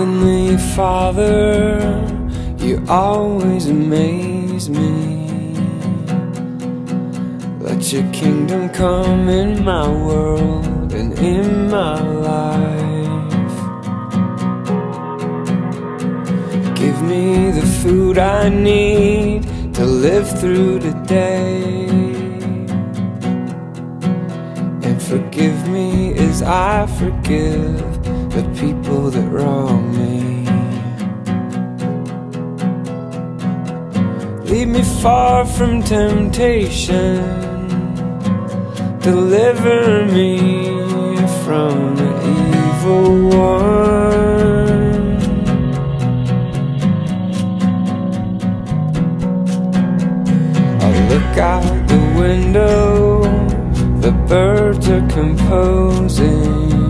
Heavenly Father, you always amaze me. Let your kingdom come in my world and in my life. Give me the food I need to live through the day. And forgive me as I forgive the people that wrong me. Lead me far from temptation, deliver me from the evil one. I look out the window, the birds are composing.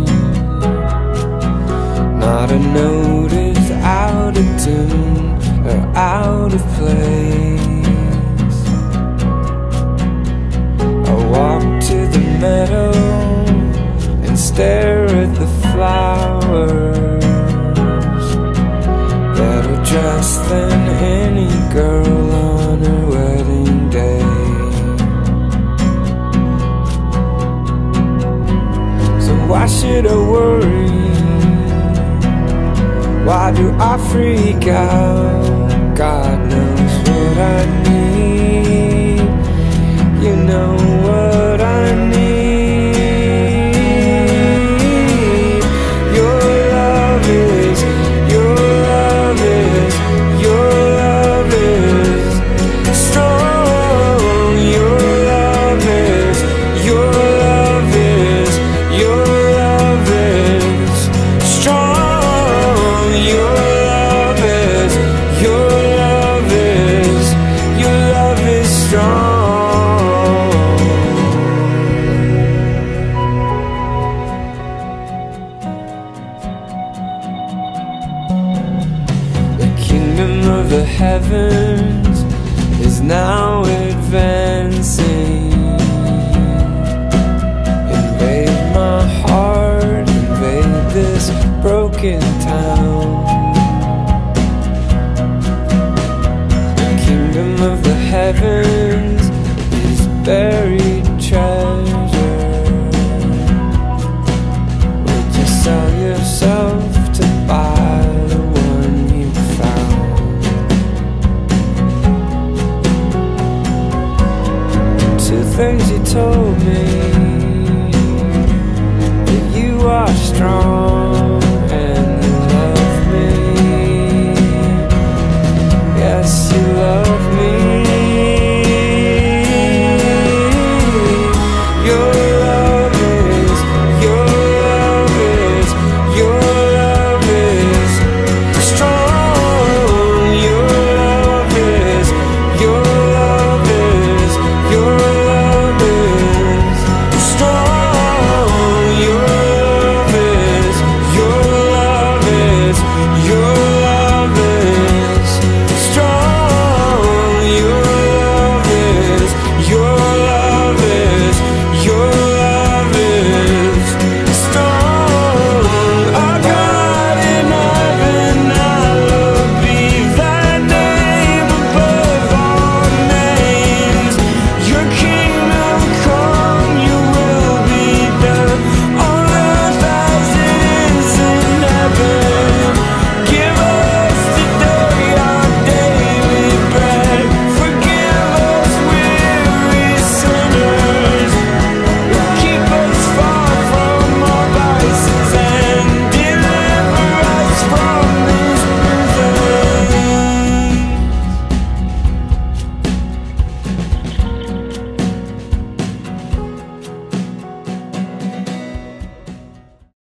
Not a note is out of tune or out of place. I walk to the meadow and stare at the flowers. Better dressed than any girl on her wedding day. So why should I worry? Why do I freak out? God knows heavens is now advancing. Invade my heart, invade this broken town. The kingdom of the heavens is buried friends, you told me that you are strong.